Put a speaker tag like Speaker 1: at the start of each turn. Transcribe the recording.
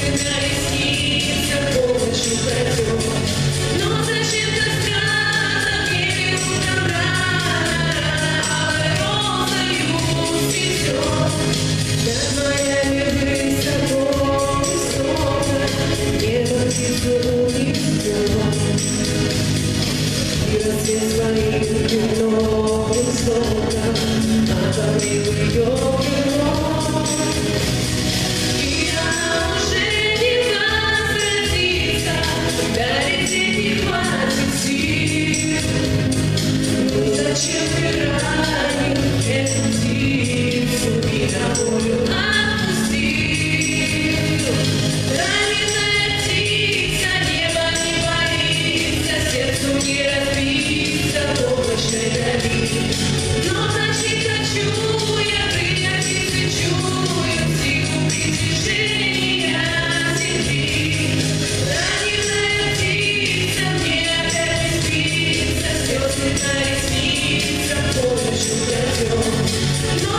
Speaker 1: Nice. see what You.